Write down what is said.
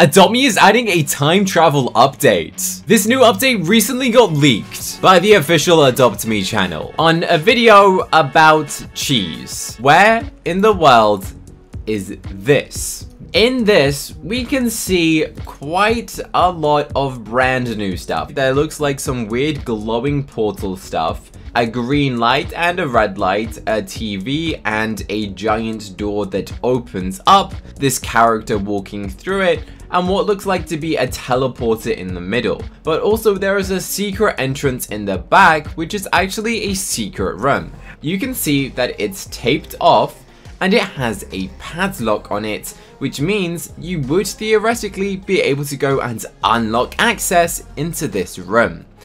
Adopt Me is adding a time travel update. This new update recently got leaked by the official Adopt Me channel on a video about cheese. Where in the world is this? In this, we can see quite a lot of brand new stuff. There looks like some weird glowing portal stuff, a green light and a red light, a TV, and a giant door that opens up, this character walking through it, and what looks like to be a teleporter in the middle. But also there is a secret entrance in the back, which is actually a secret room. You can see that it's taped off, and it has a padlock on it, which means you would theoretically be able to go and unlock access into this room.